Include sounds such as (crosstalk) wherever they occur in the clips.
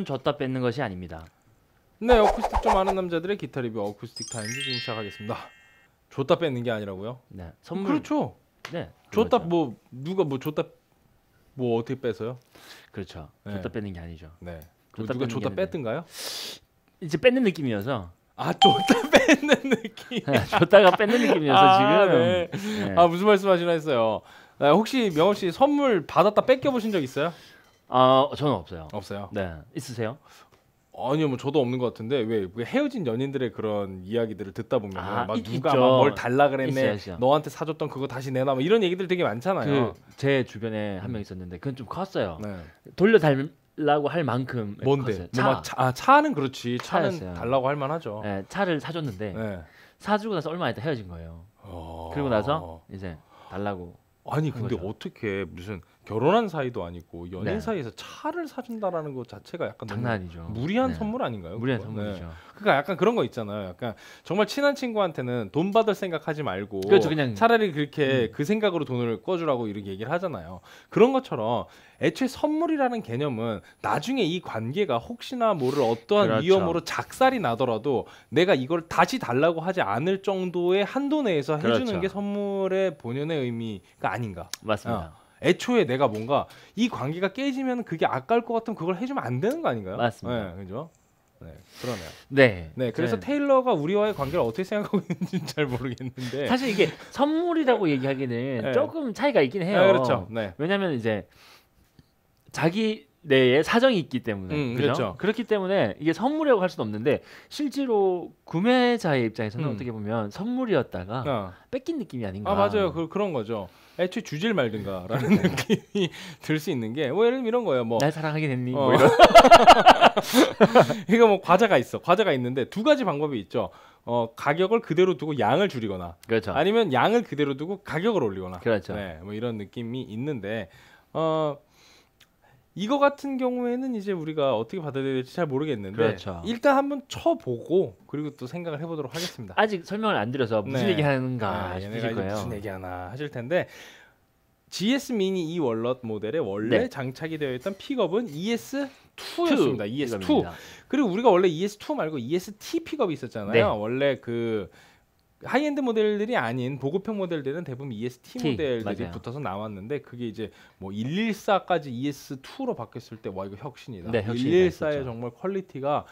선물은 줬다 뺏는 것이 아닙니다. 네, 어쿠스틱 좀 아는 남자들의 기타 리뷰 어쿠스틱 타임즈 지금 시작하겠습니다. 줬다 뺏는 게 아니라고요? 네, 선물 그렇죠. 네, 줬다 그거죠. 뭐 누가 뭐 줬다 뭐 어떻게 뺏어요? 그렇죠. 네. 줬다 뺏는 게 아니죠. 네. 그 줬다 누가 줬다. 뺐든가요? 이제 뺏는 느낌이어서 아, 줬다 (laughs) 뺏는 느낌. 줬다가 뺏는 느낌이어서 아, 지금 네. 네. 아, 무슨 말씀하시나 했어요. 네, 혹시 명호 씨 선물 받았다 뺏겨 보신 적 있어요? 어, 저는 없어요. 없어요. 네, 있으세요? 아니요, 뭐 저도 없는 것 같은데 왜, 왜 헤어진 연인들의 그런 이야기들을 듣다 보면 아, 막 있- 누가 있죠. 막뭘 달라 그랬네, 있어요, 있어요. 너한테 사줬던 그거 다시 내놔, 뭐 이런 얘기들 되게 많잖아요. 그 제 주변에 한 명 있었는데 그건 좀 컸어요. 네. 돌려 달라고 할 만큼 뭔데? 컸어요. 뭐 차. 막 차, 아, 차는 그렇지. 차는 차였어요. 달라고 할 만하죠. 네, 차를 사줬는데 네. 사주고 나서 얼마 있다 헤어진 거예요. 어... 그리고 나서 이제 달라고. 아니 근데 그거죠. 어떻게 무슨 결혼한 사이도 아니고 연인 네. 사이에서 차를 사준다라는 것 자체가 약간 장난 아니죠. 무리한 네. 선물 아닌가요? 무리한 그거? 선물이죠. 네. 그러니까 약간 그런 거 있잖아요. 약간 정말 친한 친구한테는 돈 받을 생각하지 말고 그렇죠, 그냥- 차라리 그렇게 음. 그 생각으로 돈을 꿔주라고 이렇게 얘기를 하잖아요. 그런 것처럼 애초에 선물이라는 개념은 나중에 이 관계가 혹시나 모를 어떠한 그렇죠. 위험으로 작살이 나더라도 내가 이걸 다시 달라고 하지 않을 정도의 한도 내에서 해주는 그렇죠. 게 선물의 본연의 의미가 아닌가. 맞습니다. 애초에 내가 뭔가 이 관계가 깨지면 그게 아까울 것 같으면 그걸 해주면 안 되는 거 아닌가요? 맞습니다. 네, 그죠? 네, 그러네요. 네. 네, 그래서 네. 테일러가 우리와의 관계를 어떻게 생각하고 (laughs) 있는지는 잘 모르겠는데. 사실 이게 선물이라고 얘기하기는 네. 조금 차이가 있긴 해요. 네, 그렇죠. 네, 왜냐하면 이제 자기 내에 사정이 있기 때문에 음, 그죠? 그렇죠. 그렇기 때문에 이게 선물이라고 할 수는 없는데 실제로 구매자의 입장에서는 음. 어떻게 보면 선물이었다가 어. 뺏긴 느낌이 아닌가. 아 맞아요. 그 그런 거죠. 애초에 주질 말든가라는 느낌이 (laughs) 들 수 있는 게, 뭐 예를 들면 이런 거예요. 뭐 날 사랑하게 됐니? 어. 뭐 이런. (laughs) 이거 뭐 과자가 있어. 과자가 있는데 두 가지 방법이 있죠. 어 가격을 그대로 두고 양을 줄이거나, 그렇죠. 아니면 양을 그대로 두고 가격을 올리거나. 그렇죠. 네, 뭐 이런 느낌이 있는데 어 이거 같은 경우에는 이제 우리가 어떻게 받아들여야 될지 잘 모르겠는데 그렇죠. 일단 한번 쳐보고 그리고 또 생각을 해보도록 하겠습니다. 아직 설명을 안 드려서 무슨 네. 얘기하는가 아, 싶으실 얘네가 이제 거예요. 무슨 얘기하나 하실 텐데 GS Mini-e Walnut 모델에 원래 네. 장착이 되어 있던 픽업은 ES2였습니다. ES2. 이겁니다. 그리고 우리가 원래 ES2 말고 EST 픽업이 있었잖아요. 네. 원래 그 하이엔드 모델들이 아닌 보급형 모델들은 대부분 EST T, 모델들이 맞아요. 붙어서 나왔는데 그게 이제 뭐 114까지 ES2로 바뀌었을 때 와 이거 혁신이다. 네, 혁신이 114의 있었죠. 정말 퀄리티가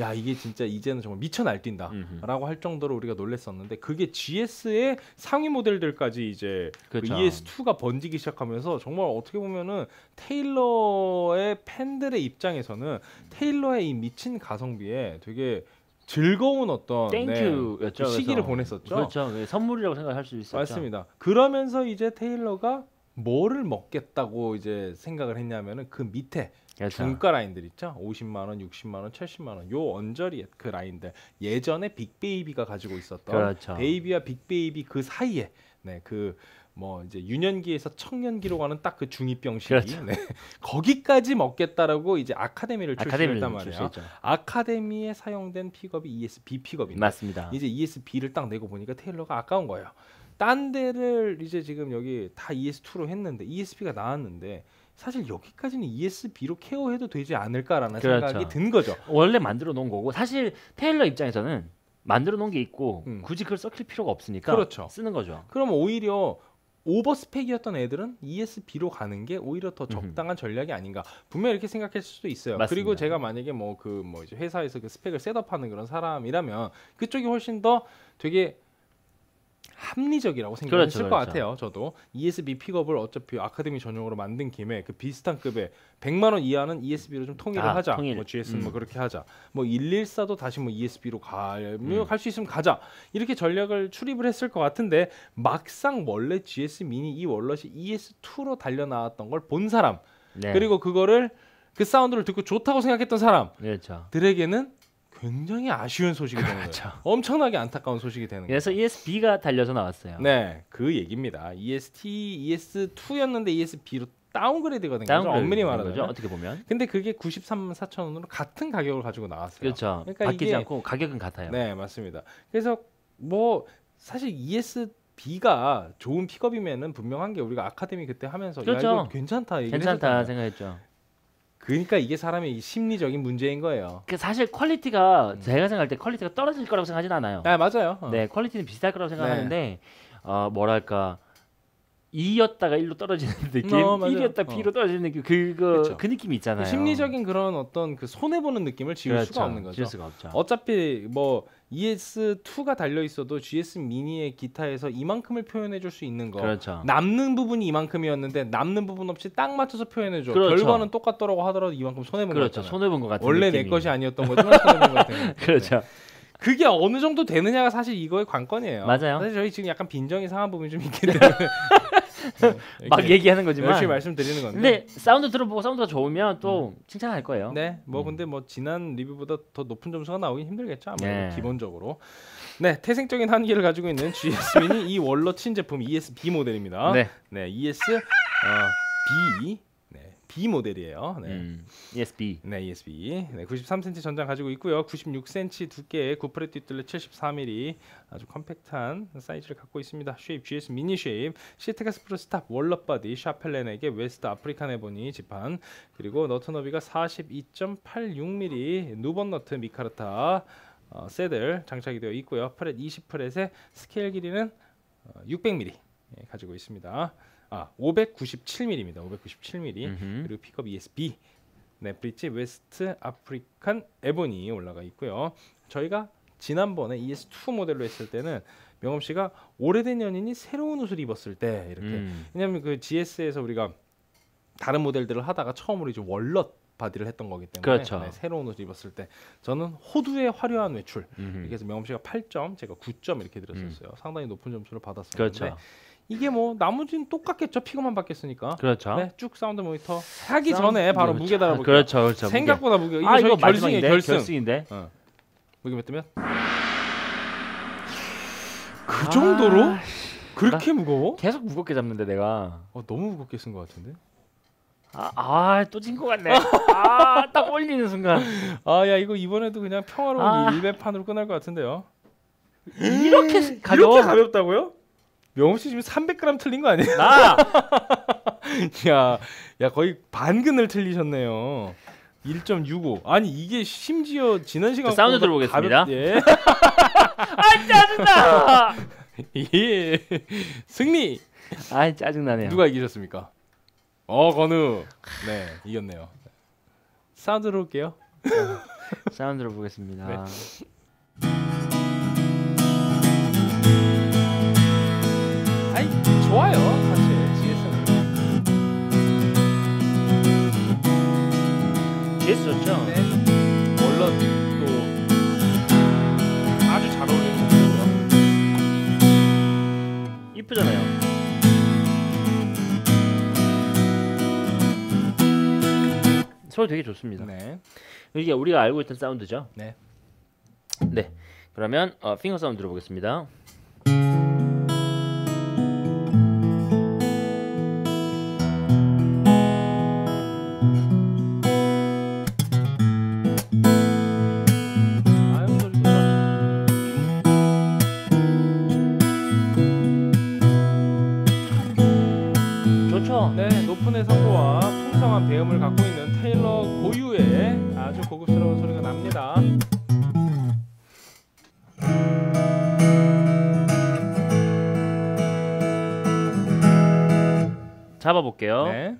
야 이게 진짜 이제는 정말 미쳐 날뛴다. 음흠. 라고 할 정도로 우리가 놀랬었는데 그게 GS의 상위 모델들까지 이제 그 그렇죠. ES2가 번지기 시작하면서 정말 어떻게 보면은 테일러의 팬들의 입장에서는 테일러의 이 미친 가성비에 되게 즐거운 어떤 네, thank you였죠. 그 시기를. 보냈었죠. 그렇죠. 네, 선물이라고 생각할 수 있었죠. 맞습니다. 그러면서 이제 테일러가 뭐를 먹겠다고 이제 생각을 했냐면은 그 밑에 그렇죠. 중가 라인들 있죠. 50만 원, 60만 원, 70만 원. 요 언저리 그 라인들. 예전에 빅베이비가 가지고 있었던 그렇죠. 베이비와 빅베이비 그 사이에 네, 그 뭐 이제 유년기에서 청년기로 가는 딱 그 중이병 시기. 그렇죠. 네. (laughs) 거기까지 먹겠다라고 이제 아카데미를 출시했단 말이에요. 아카데미에 사용된 픽업이 ESB 픽업인데 맞습니다. 이제 ESB를 딱 내고 보니까 테일러가 아까운 거예요. 딴 데를 이제 지금 여기 다 ES2로 했는데 ESB가 나왔는데 사실 여기까지는 ESB로 케어해도 되지 않을까라는 그렇죠. 생각이 든 거죠. 원래 만들어 놓은 거고 사실 테일러 입장에서는 만들어 놓은 게 있고 음. 굳이 그걸 썩힐 필요가 없으니까 그렇죠. 쓰는 거죠. 그럼 오히려 over spec이었던 애들은 ESB로 가는 게 오히려 더 적당한 전략이 아닌가 분명 히 이렇게 생각했을 수도 있어요. 맞습니다. 그리고 제가 만약에 뭐그 뭐 이제 회사에서 그 스펙을 setup하는 그런 사람이라면 그쪽이 훨씬 더 되게 합리적이라고 생각했을 그렇죠, 것 그렇죠. 같아요. 저도 ESB 픽업을 어차피 아카데미 전용으로 만든 김에 그 비슷한 급의 100만 원 이하는 ESB로 좀 통일을 아, 하자. 통일. 뭐 GS는 뭐 음. 그렇게 하자. 뭐 114도 다시 뭐 ESB로 가면 음. 갈수 있으면 가자. 이렇게 전략을 수립을 했을 것 같은데 막상 원래 GS Mini-e Walnut이 ES2로 달려 나왔던 걸 본 사람 네. 그리고 그거를 그 사운드를 듣고 좋다고 생각했던 그렇죠. 사람들에게는 굉장히 아쉬운 소식이 되는 그렇죠. 거예요. 엄청나게 안타까운 소식이 되는 거예요. 그래서 ESB가 달려서 나왔어요. 네, 그 얘기입니다. EST, ES2였는데 ESB로 downgrade가 된 거죠. downgrade 엄밀히 된 말하면. 거죠, 어떻게 보면. 근데 그게 93만 4천 원으로 같은 가격을 가지고 나왔어요. 그렇죠. 그러니까 바뀌지 이게- 않고 가격은 같아요. 네, 맞습니다. 그래서 뭐 사실 ESB가 좋은 픽업이면은 분명한 게 우리가 아카데미 그때 하면서 야 그렇죠. 이거 괜찮다 얘기를 괜찮다 했었잖아요. 생각했죠. 그러니까 이게 사람의 이 심리적인 문제인 거예요. 그 사실 퀄리티가 제가 생각할 때 퀄리티가 떨어질 거라고 생각하진 않아요. 아 맞아요. 어. 네, 퀄리티는 비슷할 거라고 생각하는데 어, 뭐랄까 2였다가 1로 떨어지는 느낌, 어, 맞아요. 1이었다 어. B로 떨어지는 느낌, 그거 그쵸. 그 느낌이 있잖아요. 심리적인 그런 어떤 그 손해 보는 느낌을 지울 그렇죠. 수가 없는 거죠. 지울 수가 없죠. 어차피 뭐 ES2가 달려 있어도 GS Mini의 기타에서 이만큼을 표현해 줄 수 있는 거. 그렇죠. 남는 부분이 이만큼이었는데 남는 부분 없이 딱 맞춰서 표현해 줘. 그렇죠. 결과는 똑같더라고 하더라도 이만큼 손해 본 그렇죠. 거잖아요. 손해 본것 같은 원래 내 느낌이. 것이 아니었던 거지만 손해 본것 같은 (laughs) 그렇죠. 그게 어느 정도 되느냐가 사실 이거의 관건이에요. 맞아요. 사실 저희 지금 약간 빈정이 상한 부분이 좀 있기 (laughs) 때문에 네, 막 얘기하는 거지만. 열심히 말씀드리는 건데. 근데 사운드 들어보고 사운드가 좋으면 또 칭찬할 거예요. 네, 뭐 음. 근데 뭐 지난 리뷰보다 더 높은 점수가 나오긴 힘들겠죠 아무래도 네. 기본적으로. 네, 태생적인 한계를 가지고 있는 GS Mini-e Walnut 신제품 ES-B 모델입니다. 네. 네, ES 어, B, 네, B 모델이에요. 네. 음, ESB. 네, ESB. 네, 93cm 전장 가지고 있고요. 96cm 두께의 9fret 뒷둘레 74mm 아주 컴팩트한 사이즈를 갖고 있습니다. 쉐입 GS 미니 쉐입, 시트가스 프로 스탑 월럽 바디 샤펠렌에게 웨스트 아프리칸 에보니 지판 그리고 너트 너비가 42.86mm Nubone nut Micarta 어, saddle 장착이 되어 있고요. fret 20fret의 스케일 길이는 어, 600mm 예, 가지고 있습니다. 아, 597mm입니다. 597mm. 음흠. 그리고 픽업 ESB 네 bridge West African ebony 올라가 있고요. 저희가 지난번에 ES2 모델로 했을 때는 명엄 씨가 오래된 연인이 새로운 옷을 입었을 때 이렇게 음, 왜냐하면 그 GS에서 우리가 다른 모델들을 하다가 처음으로 이제 walnut body를 했던 거기 때문에 그렇죠. 네, 새로운 옷을 입었을 때 저는 호두의 화려한 외출 음흠. 이렇게 해서 명엄 씨가 8점 제가 9점 이렇게 드렸었어요. 상당히 높은 점수를 받았었는데 그렇죠. 이게 뭐 나머지는 똑같겠죠. 픽업만 바뀌었으니까. 그렇죠. 네, 쭉 사운드 모니터 하기 사운드 전에 바로 모니터. 무게 달아볼게요. 그렇죠, 그렇죠. 무게. 생각보다 무게. 이거 아 이거. 마지막인데 결승. 결승인데. 어. 무게 몇 대 몇? 그 정도로 아, 그렇게 무거워? 계속 무겁게 잡는데 내가. 어, 너무 무겁게 쓴 것 같은데. 아또 진 것 같네. (laughs) 아 딱 올리는 순간 아, 야 이거 이번에도 그냥 평화로운 아. 일배판으로 끝날 것 같은데요. 이렇게 가벼워. 이렇게 가볍다고요? 명호 씨 지금 300g 틀린 거 아니에요? 나 (laughs) 야, 야 거의 반근을 틀리셨네요. 1.65. 아니 이게 심지어 지난 시간 자, 사운드 들어보겠습니다. 예. (laughs) 아 짜증나. 예. 승리. 아 짜증나네요. 누가 이기셨습니까? 어 건우. 네 이겼네요. 사운드 들어올게요. (laughs) 사운드로 보겠습니다. 네. 아이 좋아요 사실 GS는. GS 좋죠. 네. 소리 되게 좋습니다. 네. 이게 우리가 알고 있던 사운드죠. 네. 네. 그러면 어, 핑거 사운드 들어보겠습니다. 잡아볼게요. 네.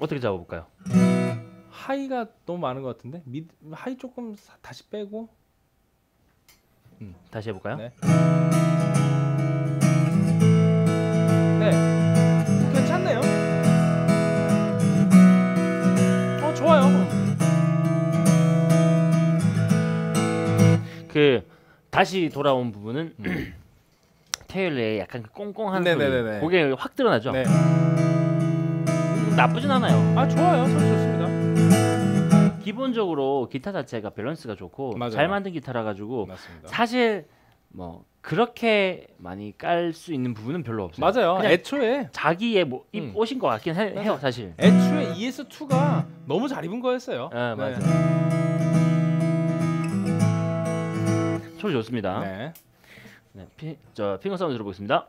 어떻게 잡아볼까요? 하이가 너무 많은 것 같은데 미, 하이 조금 사- 다시 빼고 다시 해볼까요? 네. 네 다시 돌아온 부분은 (clears throat) 테일러의 약간 그 꽁꽁한 네네네네. 소리, 그게 확 드러나죠. 네. 음, 나쁘진 않아요. 아 좋아요 소리 좋습니다 기본적으로 기타 자체가 밸런스가 좋고 맞아요. 잘 만든 기타라 가지고 맞습니다 사실 뭐 그렇게 많이 깔 수 있는 부분은 별로 없어요. 맞아요. 그냥 애초에 자기의 뭐 입 음. 옷인 것 같긴 해, 요 사실. 애초에 ES2가 너무 잘 입은 거였어요. 아 맞아. 네. 소리 좋습니다. 네. 네, 피, 저 핑거 사운드 들어보겠습니다.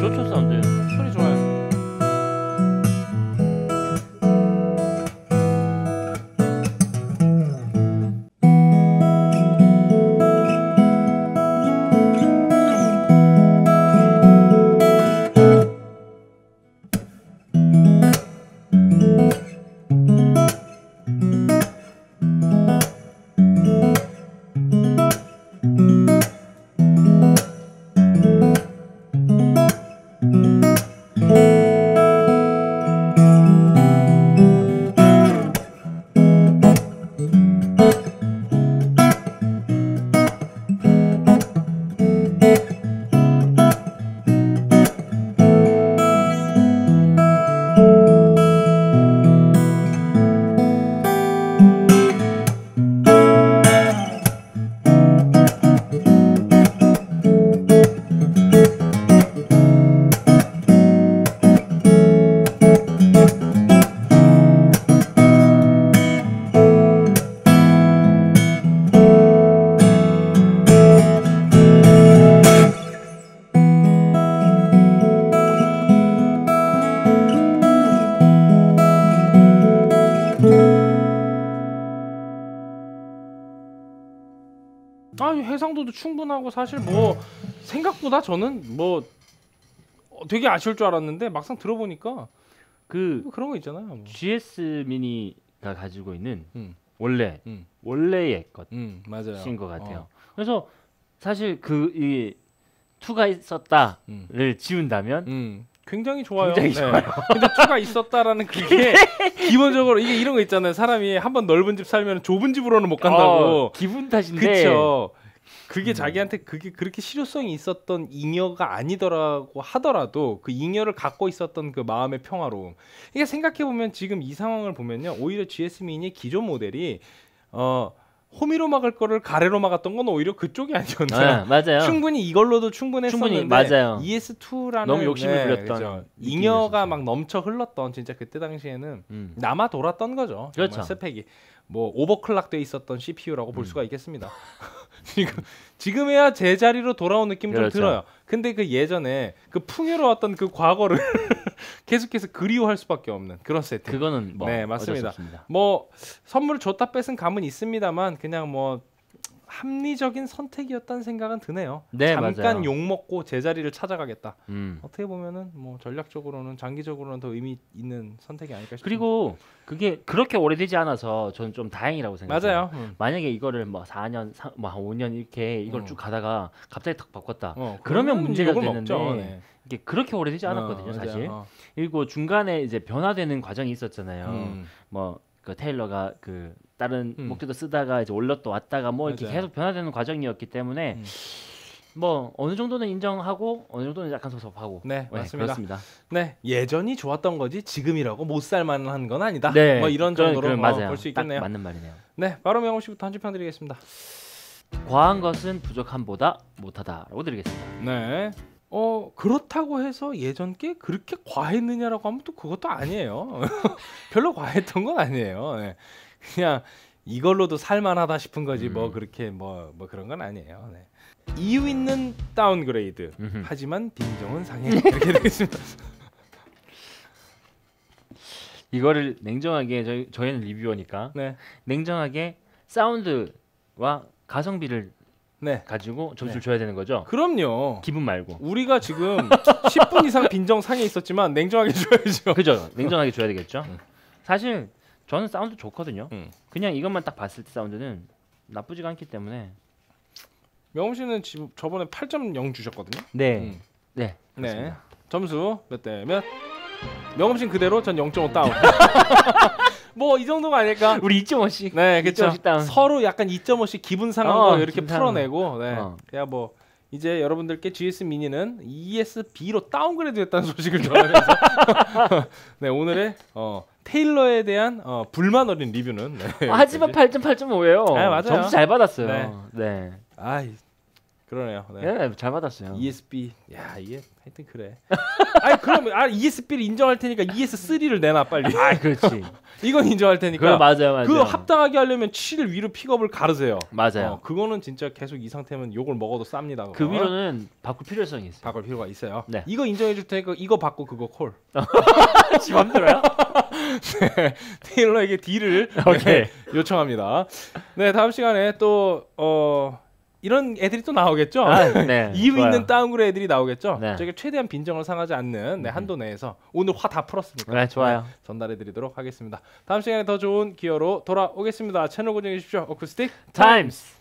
좋죠 사운드. 충분하고 사실 뭐 생각보다 저는 뭐 어, 되게 아쉬울 줄 알았는데 막상 들어보니까 그 뭐 그런 거 있잖아요. 뭐. GS 미니가 가지고 있는 음. 원래 음. 원래의 것. 음, 것 같아요. 어. 그래서 사실 그 이 투가 있었다를 음. 지운다면 음. 굉장히 좋아요. 굉장히 네. (laughs) 근데 투가 있었다라는 그게 (laughs) 기본적으로 이게 이런 거 있잖아요. 사람이 한 번 넓은 집 살면 좁은 집으로는 못 간다고. 어, 기분 탓인데 그쵸. 그게 음. 자기한테 그게 그렇게 실효성이 있었던 잉여가 아니더라고 하더라도 그 잉여를 갖고 있었던 그 마음의 평화로움. 이게 생각해 보면 지금 이 상황을 보면요. 오히려 GS 미니의 기존 모델이 어 호미로 막을 거를 가래로 막았던 건 오히려 그쪽이 아니었나요? 네, 맞아요. 충분히 이걸로도 충분했었는데 충분히, 맞아요. ES2라는 너무 욕심을 부렸던 그죠. 느낌이 잉여가. 막 넘쳐 흘렀던 진짜 그때 당시에는 음. 남아 돌았던 거죠. 그렇죠. 스펙이 뭐 오버클락 돼 있었던 CPU라고 볼 음. 수가 있겠습니다. (laughs) 지금 지금에야 제자리로 돌아온 느낌 좀 그렇죠. 들어요. 근데 그 예전에 그 풍요로웠던 그 과거를 (laughs) 계속해서 그리워할 수밖에 없는 그런 세팅. 그거는 뭐 네, 맞습니다. 뭐 선물을 줬다 뺏은 감은 있습니다만 그냥 뭐 합리적인 선택이었다는 생각은 드네요. 네, 잠깐 맞아요. 욕 먹고 제자리를 찾아가겠다. 음. 어떻게 보면은 뭐 전략적으로는 장기적으로는 더 의미 있는 선택이 아닐까 싶습니다. 그리고 그게 그렇게 오래되지 않아서 저는 좀 다행이라고 생각해요. 맞아요. 음. 만약에 이거를 뭐 4년, 뭐한 5년 이렇게 이걸 어. 쭉 가다가 갑자기 탁 바꿨다. 어, 그러면 문제가 되는데. 네. 이게 그렇게 오래되지 않았거든요, 어. 사실. 어. 그리고 중간에 이제 변화되는 과정이 있었잖아요. 음. 뭐그 테일러가 그 다른 음. 목재도 쓰다가 이제 올렸다 왔다가 뭐 이렇게 맞아요. 계속 변화되는 과정이었기 때문에 음. 뭐 어느 정도는 인정하고 어느 정도는 약간 섭섭하고 네, 네, 맞습니다. 그렇습니다. 네, 예전이 좋았던 거지 지금이라고 못 살만한 건 아니다. 네, 뭐 이런 그런- 정도로 그런 맞아요. 볼수딱 있겠네요. 맞는 말이네요. 네, 바로 명호 씨부터 한 줄 평 드리겠습니다. 과한 것은 부족함보다 못하다라고 드리겠습니다. 네. 어 그렇다고 해서 예전 게 그렇게 과했느냐라고 하면 또 그것도 아니에요. (laughs) 별로 과했던 건 아니에요. 네. 그냥 이걸로도 살만하다 싶은 거지 뭐 음. 그렇게 뭐뭐 그런 건 아니에요. 네. 이유 있는 downgrade. 음흠. 하지만 빈정은 상해 이렇게 되겠습니다. (laughs) 이거를 냉정하게 저희 저희는 reviewer니까 네, 냉정하게 사운드와 가성비를 네. 가지고 점수를 네. 줘야 되는 거죠. 그럼요. 기분 말고. 우리가 지금 (laughs) 10분 이상 빈정 상해 있었지만 냉정하게 줘야죠. 그죠? 냉정하게 줘야 되겠죠. 음. 사실 저는 사운드 좋거든요. 음. 그냥 이것만 딱 봤을 때 사운드는 나쁘지가 않기 때문에 명호 씨는 지금 저번에 8.0 주셨거든요. 네, 음. 네, 네. 그렇습니다. 점수 몇 대 몇? 명호 씨는 그대로 전 0.5 다운. (laughs) 뭐 이 정도가 아닐까? 우리 2.5씩. 네, 그렇죠. 2.5씩 다운. 서로 약간 2.5씩 기분 상한 어, 거 이렇게 풀어내고, 네. 어. 그냥 뭐 이제 여러분들께 GS Mini는 ESB로 downgrade 했다는 (laughs) 소식을 전하면서 (laughs) 네 오늘의 어, 테일러에 대한 어, 불만 어린 리뷰는 네, 아, 하지만 8점 8.5예요. 네, 맞아요. 점수 잘 받았어요. 네. 네. 아이 그러네요. 네. 네. 잘 받았어요. ESB 야 이게 하여튼 그래. (laughs) 아니 그럼 아 ESB를 인정할 테니까 ES3를 내놔 빨리. 아, 그렇지. (laughs) 이건 인정할 테니까. 그거 맞아요, 맞아요. 그거 합당하게 하려면 7 위로 픽업을 가르세요. 맞아요. 어, 그거는 진짜 계속 이 상태면 욕을 먹어도 쌉니다. 그. 위로는 바꿀 필요성이 있어요. 바꿀 필요가 있어요. 네. 이거 인정해 줄 테니까 이거 받고 그거 콜. (laughs) 지 맘대로요? 테일러에게 딜을 오케이. 네, 요청합니다. 네 다음 시간에 또 어, 이런 애들이 또 나오겠죠. 아, (laughs) 네. (laughs) 이유 좋아요. 있는 downgrade 애들이 나오겠죠. 네. 저게 최대한 빈정을 상하지 않는 네, 한도 내에서 오늘 화 다 풀었으니까 네, 좋아요. 전달해드리도록 하겠습니다. 다음 시간에 더 좋은 기어로 돌아오겠습니다. 채널 고정해 주십시오. 어쿠스틱 타임스.